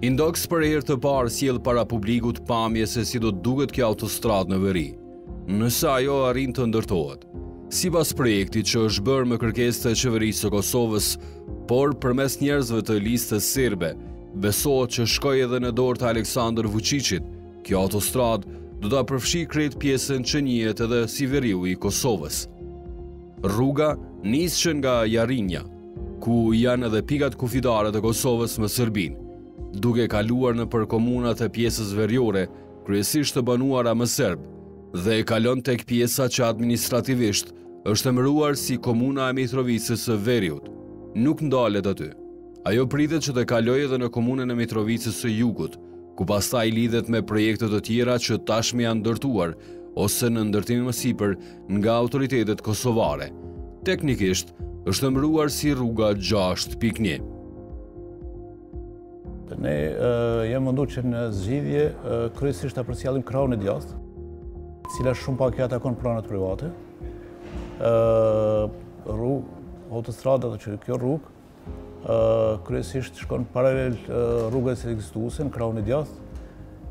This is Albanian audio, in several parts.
Indoks për herë të parë sjell para publikut pamje se si do të duket kjo autostradë në veri, nëse ajo arrin të ndërtohet. Sipas projektit që është bërë me kërkesë të qeverisë së Kosovës, por përmes njerëzve të listës serbe, besohet që shkoi edhe në dorë të Aleksandër Vuçiçit, kjo autostradë do ta përfshijë krejt pjesën që njihet edhe si veriu i Kosovës. Rruga nis që nga Jarinja, Ku janë edhe pikat kufitare të Kosovës me Serbinë, duke kaluar nëpër komunat e pjesës veriore, kryesisht të banuara me serbë, dhe kalon tek pjesa që administrativisht është emëruar si komuna e Mitrovicës së veriut. Nuk ndalet aty. Ajo pritet që të kalojë edhe në komunën e Mitrovicës së jugut, ku pastaj lidhet me projekte të tjera që tashmë janë ndërtuar, ose në ndërtim e sipër, nga autoritetet kosovare, teknikisht është emëruar si rruga 6.1. Ne jemi mundu që në zgjidhje kryesisht ta përcjellim krahun e djathtë, e cila shumë pak i atakon pronat private, rrugë, autostrada dhe që kjo rrugë, kryesisht shkon paralel rrugës ekzistuese në krahun e djathtë,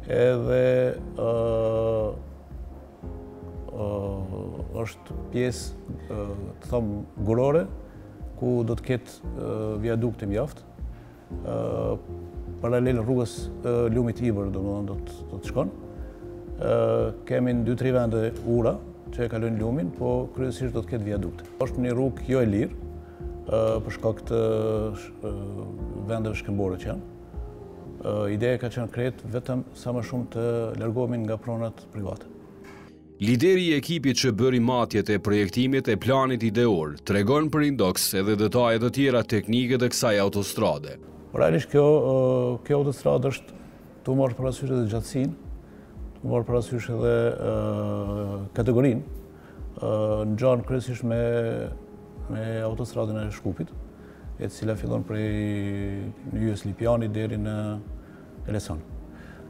edhe është pjesë, të thom, gurore, ku do të ketë viadukte mjaft, paralel rrugës lumit Ibër, domethënë do të shkon. Kemi në 2-3 vende ura, që e kalojnë lumin, po kryesisht do të ketë viadukte. Është një rrugë jo e lirë, për shkak të vendeve shkëmbore që janë. Ideja ka qenë krejt vetëm sa më shumë të largohemi nga pronat private. Lideri i ekipit që bëri matjet e projektimit e planit ideor, tregon për Indoks edhe detaje të tjera teknike të kësaj autostrade. Realisht kjo autostradë është tu marrë parasysh edhe gjatësinë, tu marrë parasysh edhe kategorinë, ngjan kryesisht me Me autostradën e Shkupit, e cila fillon prej nyjës Lipjani deri në Elez Han.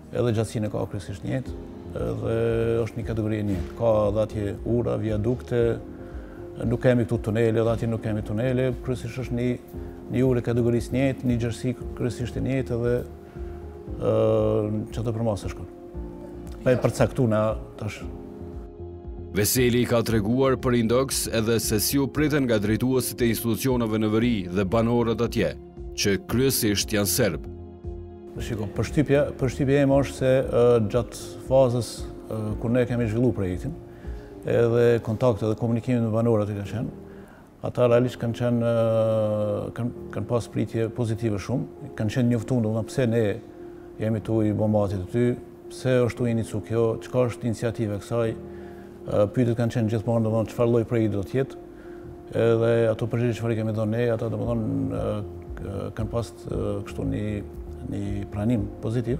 Edhe gjatësinë e ka kryesisht njëjtë, edhe është një kategori e njëjtë. Ka edhe atje ura, viadukte, nuk kemi këtu tunele, edhe atje nuk kemi tunele, kryesisht është një një rrugë e kategorisë njëjtë, një gjërësi kryesisht e njëjtë, dhe Qatë përmasë është kërë. Pa e përcaktu në të është. Veseli ka treguar për Indoks edhe se si u pritën nga drejtuesit e institucioneve në veri dhe banorët atje, që kryesisht janë serbë. Shiko, përshtypja, përshtypja ime është se gjatë fazës kur ne kemi zhvillu projektin, edhe kontakteve dhe komunikimit me banorët ka qenë, Ata realisht kanë qenë, kanë pas pritje pozitive shumë, kanë qenë njoftu, domethënë pse ne jemi tu i bo matjet aty, pse është tu inicu kjo, çka është iniciativa e kësaj, pytjet kanë qenë gjithmonë, domethënë çfarë lloj prej do të jetë, edhe ato përgjigje çfarë i kemi dhon ne, ata domethënë kanë pas kështu një, një pranim pozitiv,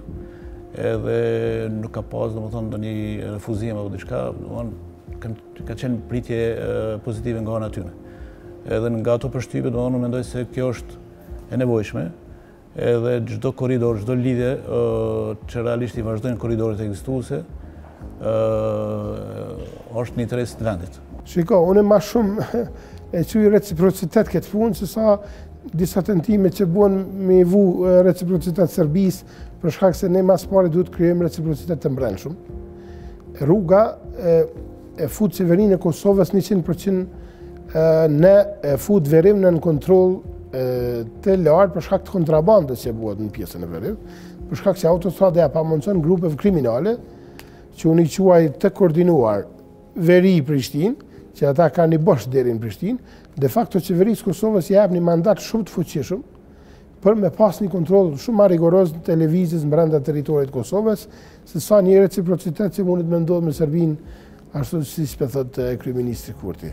edhe nuk ka pas, domethënë, ndonjë refuzim apo diçka, domethënë, Ka qenë pritje pozitive nga ana e tyne. Edhe nga ato përshtypje, domethënë mendoj se kjo është e nevojshme, edhe çdo korridor, çdo lidhje, që realisht i vazhdojnë korridoret ekzistuese, është në interes të vendit. Shiko, unë e ma shumë e quj reciprocitet këtë punë, që sa disa tentime që bohen me i vu reciprocitet Serbisë, Për shkak se ne ma së pari duhet të krijojmë reciprocitet të mbrendshëm. Rruga e fut qeverinë e Kosovës 100% në e fut veriun në në kontroll të lartë për shkak të kontrabandës që bohet në pjesën e veriut, për shkak se autostrada ia pamundëson grupeve kriminale, që unë i quaj të koordinuar veri-Prishtinë, që ata ka një bosh deri në Prishtinë, de facto qeverisë së Kosovës i jep një mandat shumë të fuqishëm, për me pas një kontroll shumë ma rigoroz të lëvizjes brenda territorit të Kosovës, se sa një reciprocitet që mundet me ndodhë me Serbinë, ashtu siç po e thotë Kryeministri Kurti.